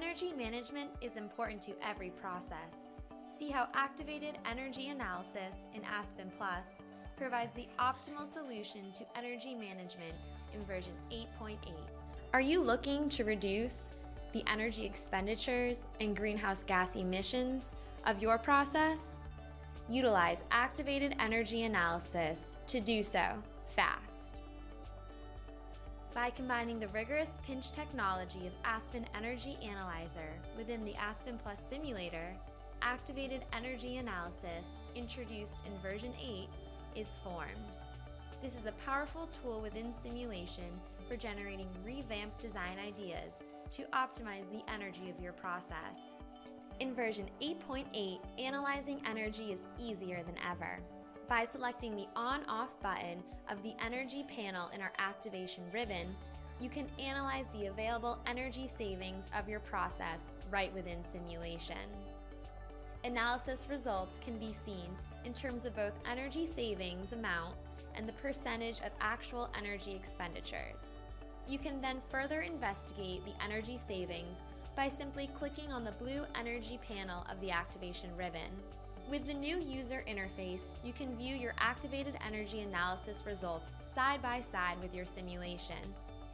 management is important to every process. See how Activated Energy Analysis in Aspen Plus provides the optimal solution to energy management in version 8.8. Are you looking to reduce the energy expenditures and greenhouse gas emissions of your process? Utilize Activated Energy Analysis to do so fast. By combining the rigorous pinch technology of Aspen Energy Analyzer within the Aspen Plus simulator, Activated Energy Analysis, introduced in version 8, is formed. This is a powerful tool within simulation for generating revamped design ideas to optimize the energy of your process. In version 8.8, analyzing energy is easier than ever. By selecting the on-off button of the energy panel in our activation ribbon, you can analyze the available energy savings of your process right within simulation. Analysis results can be seen in terms of both energy savings amount and the percentage of actual energy expenditures. You can then further investigate the energy savings by simply clicking on the blue energy panel of the activation ribbon. With the new user interface, you can view your activated energy analysis results side by side with your simulation.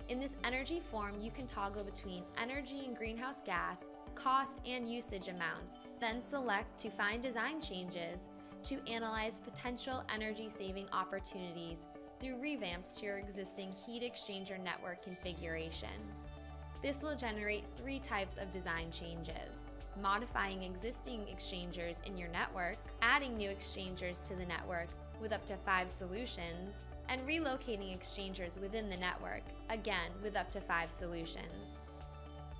In this energy form, you can toggle between energy and greenhouse gas, cost and usage amounts, then select to find design changes to analyze potential energy saving opportunities through revamps to your existing heat exchanger network configuration. This will generate three types of design changes modifying existing exchangers in your network, adding new exchangers to the network with up to five solutions, and relocating exchangers within the network, again with up to five solutions.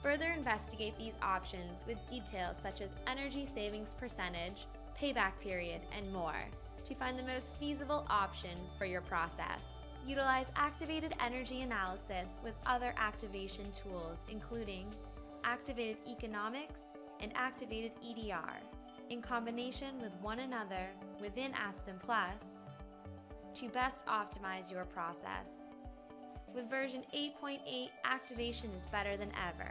Further investigate these options with details such as energy savings percentage, payback period, and more to find the most feasible option for your process. Utilize activated energy analysis with other activation tools, including activated economics and activated EDR, in combination with one another within Aspen Plus to best optimize your process. With version 8.8, activation is better than ever.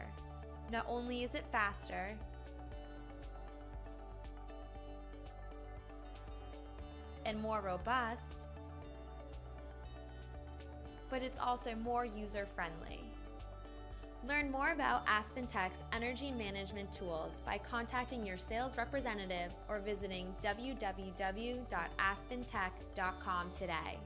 Not only is it faster, and more robust, but it's also more user friendly. Learn more about AspenTech's energy management tools by contacting your sales representative or visiting www.aspentech.com today.